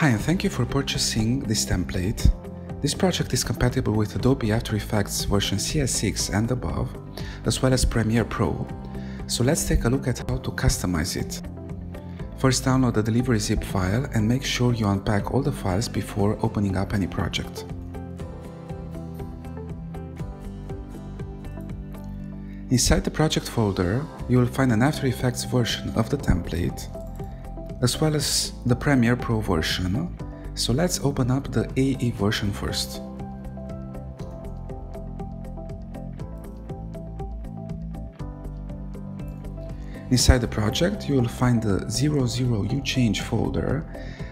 Hi and thank you for purchasing this template. This project is compatible with Adobe After Effects version CS6 and above, as well as Premiere Pro. So let's take a look at how to customize it. First download the delivery zip file and make sure you unpack all the files before opening up any project. Inside the project folder, you will find an After Effects version of the template, as well as the Premiere Pro version, so let's open up the AE version first. Inside the project, you will find the 00UChange folder,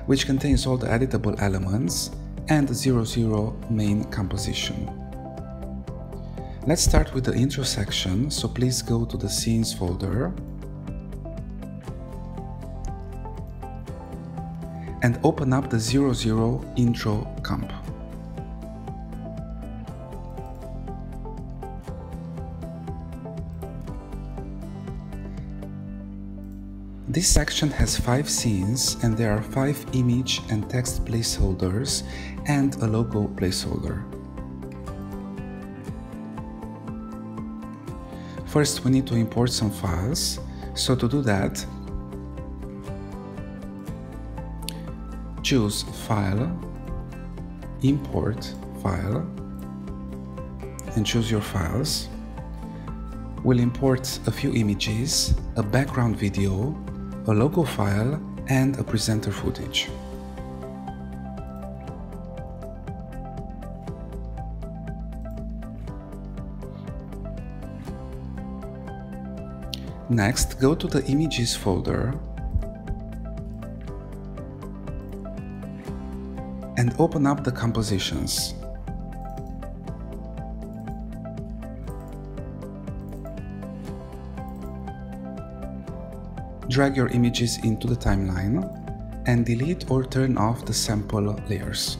which contains all the editable elements and the 00 main composition. Let's start with the intro section, so please go to the scenes folder and open up the 00 intro comp. This section has 5 scenes and there are 5 image and text placeholders and a logo placeholder. First we need to import some files, so to do that, choose File, Import File, and choose your files. We'll import a few images, a background video, a logo file, and a presenter footage. Next, go to the Images folder and open up the compositions. Drag your images into the timeline and delete or turn off the sample layers.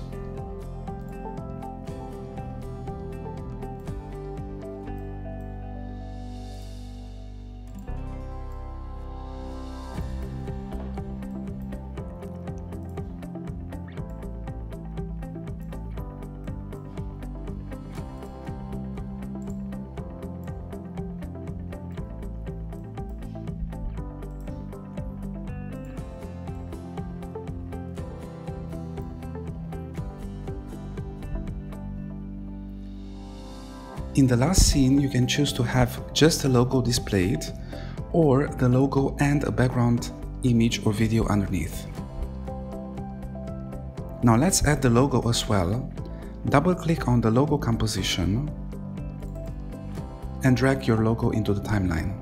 In the last scene, you can choose to have just a logo displayed or the logo and a background image or video underneath. Now let's add the logo as well. Double click on the logo composition and drag your logo into the timeline.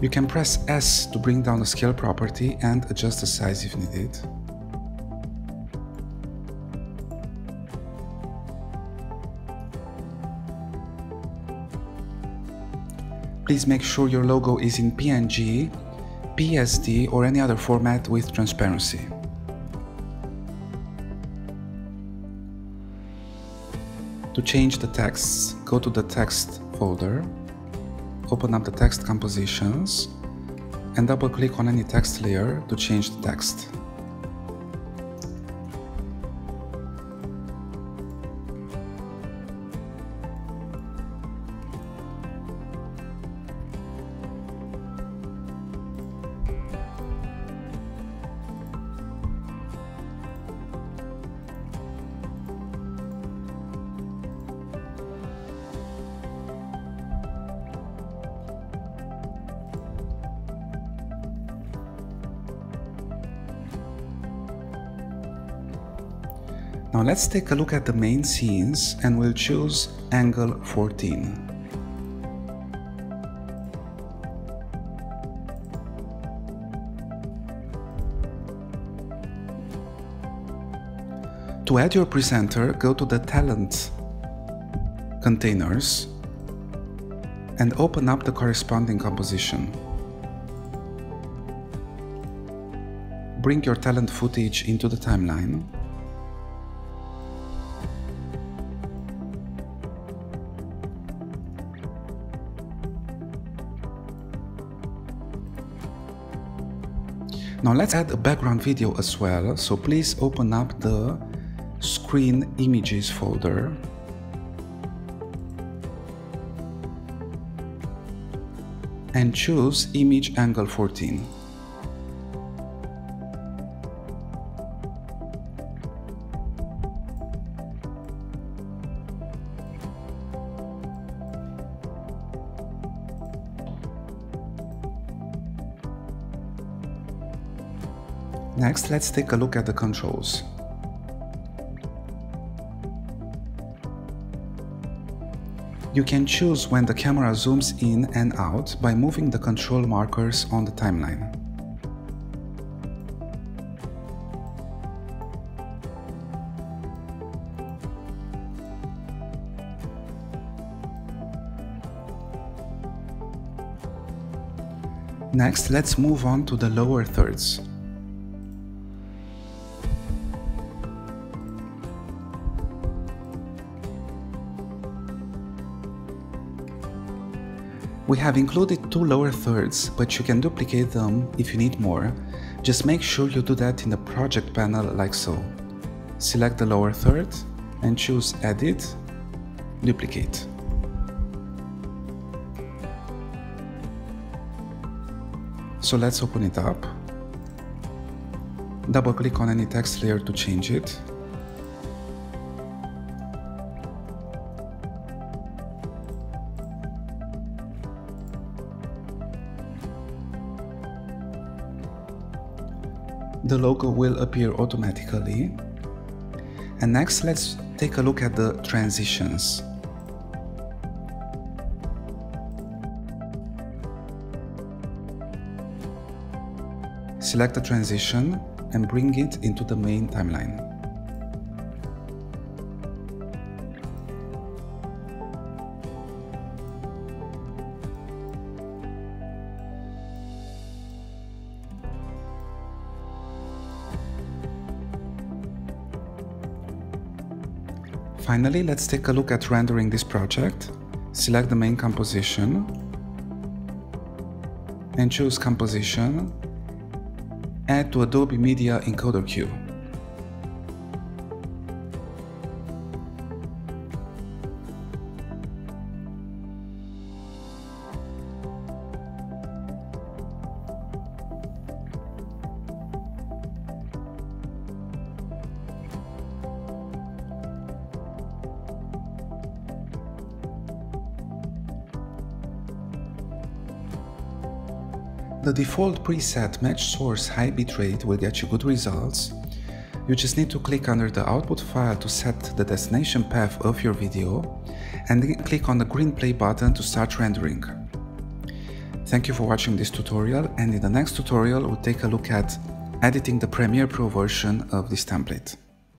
You can press S to bring down the scale property and adjust the size if needed. Please make sure your logo is in PNG, PSD or any other format with transparency. To change the texts, go to the text folder, open up the text compositions, and double click on any text layer to change the text. Now let's take a look at the main scenes and we'll choose angle 14. To add your presenter, go to the talent containers and open up the corresponding composition. Bring your talent footage into the timeline Now let's add a background video as well, so please open up the screen images folder. And choose image angle 14. Next, let's take a look at the controls. You can choose when the camera zooms in and out by moving the control markers on the timeline. Next, let's move on to the lower thirds. We have included two lower thirds, but you can duplicate them if you need more. Just make sure you do that in the project panel like so. Select the lower third and choose Edit, Duplicate. So let's open it up. Double click on any text layer to change it. The logo will appear automatically. And next, let's take a look at the transitions. Select the transition and bring it into the main timeline. Finally, let's take a look at rendering this project. Select the main composition and choose Composition, Add to Adobe Media Encoder Queue. The default preset match source high bitrate will get you good results. You just need to click under the output file to set the destination path of your video and then click on the green play button to start rendering. Thank you for watching this tutorial and in the next tutorial we'll take a look at editing the Premiere Pro version of this template.